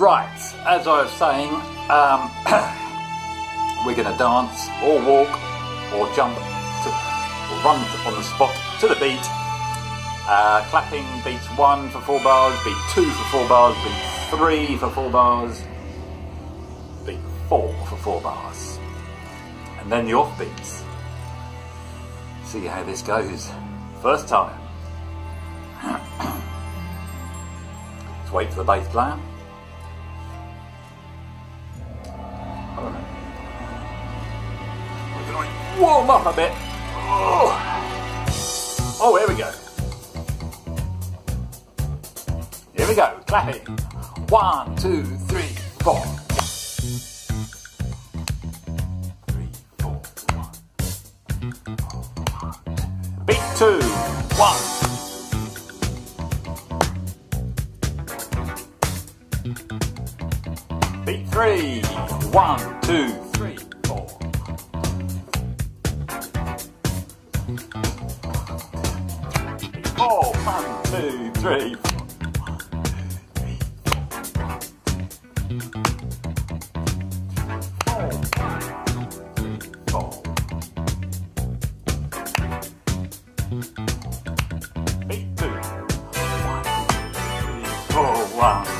Right, as I was saying, um, we're going to dance or walk or jump to, or run on the spot to the beat. Uh, clapping beats one for four bars, beat two for four bars, beat three for four bars, beat four for four bars. And then the off beats. See how this goes. First time. Let's wait for the bass player. We're going to warm up a bit. Oh. oh, here we go. Here we go, clapping. One, two, three, four. Beat two, one. Three, one, two, three, four. Four, one, two, three, four. Beat two. One, three, four, one.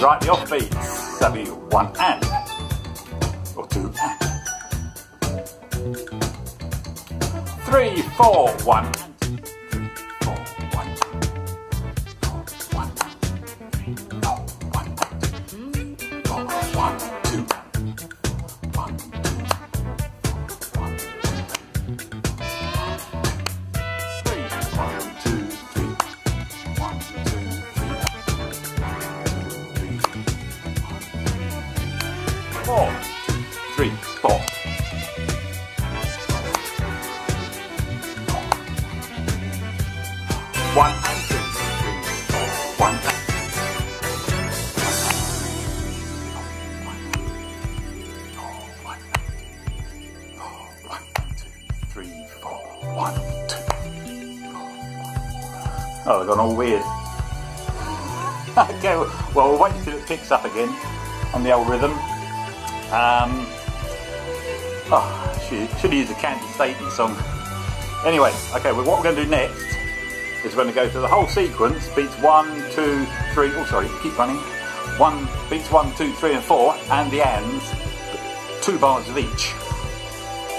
right off beats, W1 and, or 2 and. One two, three, four. Oh, they've gone all weird. okay, well, we'll wait until it picks up again on the old rhythm. Um, oh, should, should have used the Candi Staton song. Anyway, okay, well, what we're going to do next is going to go through the whole sequence, beats one, two, three, oh sorry, keep running. One, beats one, two, three, and four, and the ands, two bars of each,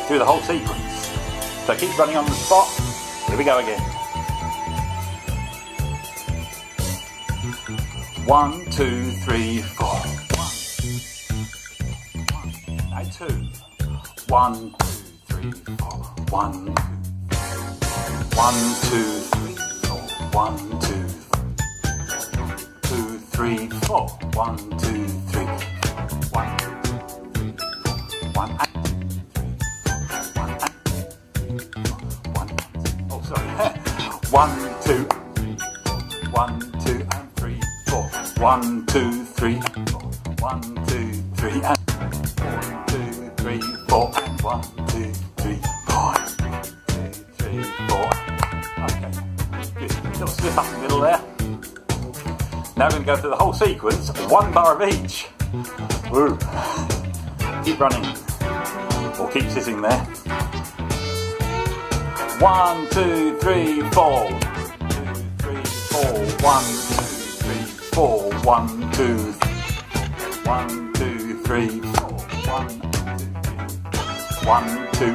through the whole sequence. So keep running on the spot. Here we go again. One, two, three, four. One. Now two. One, two, three, four. One. One, two. One, two. Two, three, four. One, two, three. One, four. One, four. One, four. One, oh sorry. One, two, three, four. One, two, and three, four. One, two, three, four. One, two, three, and one, two, three, four, and one, two, Little slip up the middle there. Now we're going to go through the whole sequence, one bar of each. Woo. Keep running. Or keep sitting there. One, two, three, four. Two, three, four. One, two, three, four. One, two, one, two, three, four. One, one, two,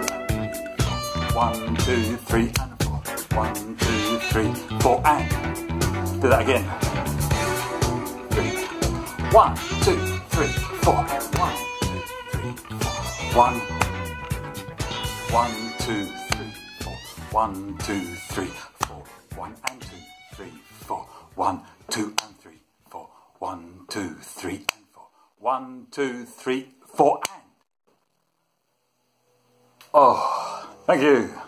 one, two, three, and four. One, two, three, four, and do that again. Three. One, two, three, four. One, two, three, four. One, one, two, three, four. One, two, three, four. One and two, three, four. One, two and three, four. One, two, three and four. One, two, three, four and. Oh. Thank you.